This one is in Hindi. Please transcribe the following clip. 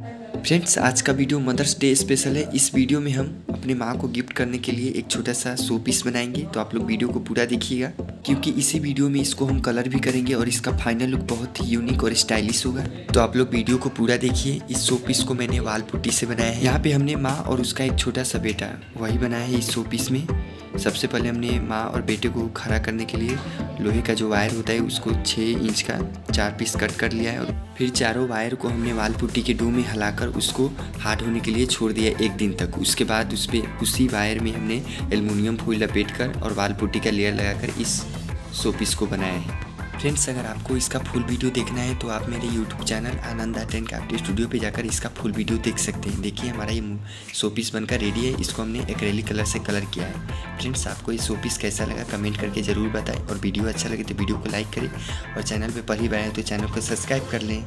फ्रेंड्स आज का वीडियो मदर्स डे स्पेशल है। इस वीडियो में हम अपने माँ को गिफ्ट करने के लिए एक छोटा सा शो पीस बनाएँगे। तो आप लोग वीडियो को पूरा देखिएगा, क्योंकि इसी वीडियो में इसको हम कलर भी करेंगे और इसका फाइनल लुक बहुत ही यूनिक और स्टाइलिश होगा। तो आप लोग वीडियो को पूरा देखिए। इस शो पीस को मैंने वाल पुट्टी से बनाया है। यहाँ पे हमने माँ और उसका एक छोटा सा बेटा, वही बनाया है इस शो पीस में। सबसे पहले हमने माँ और बेटे को खड़ा करने के लिए लोहे का जो वायर होता है, उसको छः इंच का चार पीस कट कर लिया है और फिर चारों वायर को हमने वाल पुट्टी के डो में हिलाकर उसको हार्ड होने के लिए छोड़ दिया एक दिन तक। उसके बाद उस पर उसी वायर में हमने एलमिनियम फूल लपेट कर और वाल पुट्टी का लेयर लगाकर इस शो पीस को बनाया है। फ्रेंड्स अगर आपको इसका फुल वीडियो देखना है तो आप मेरे YouTube channel Ananda ten craft studio पे जाकर इसका फुल वीडियो देख सकते हैं। देखिए, हमारा ये शोपीस बनकर रेडी है। इसको हमने एक्रेलिक कलर से कलर किया है। फ्रेंड्स आपको ये शोपीस कैसा लगा कमेंट करके ज़रूर बताएँ। और वीडियो अच्छा लगे तो वीडियो को लाइक करें। और चैनल पर पहली बार आए तो चैनल को सब्सक्राइब कर लें।